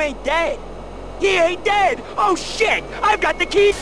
ain't dead. He ain't dead! Oh shit! I've got the key!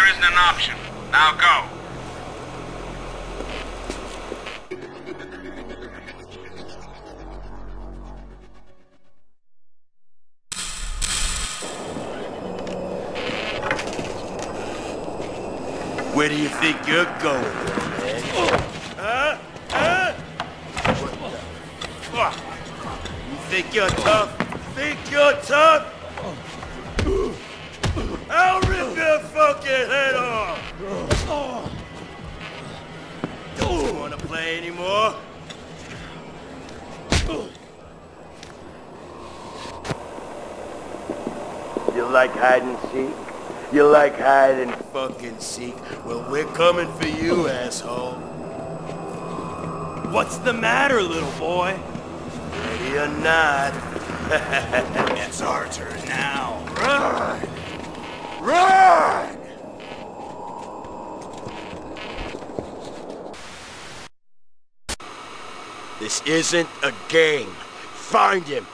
Failure isn't an option. Now go. Where do you think you're going, man? Huh? Huh? You think you're tough? Think you're tough? Your fucking head off! Don't you wanna play anymore? You like hide and seek? You like hide and fucking seek? Well, we're coming for you, asshole. What's the matter, little boy? Ready or not. It's our turn now. Run! Run! This isn't a game. Find him.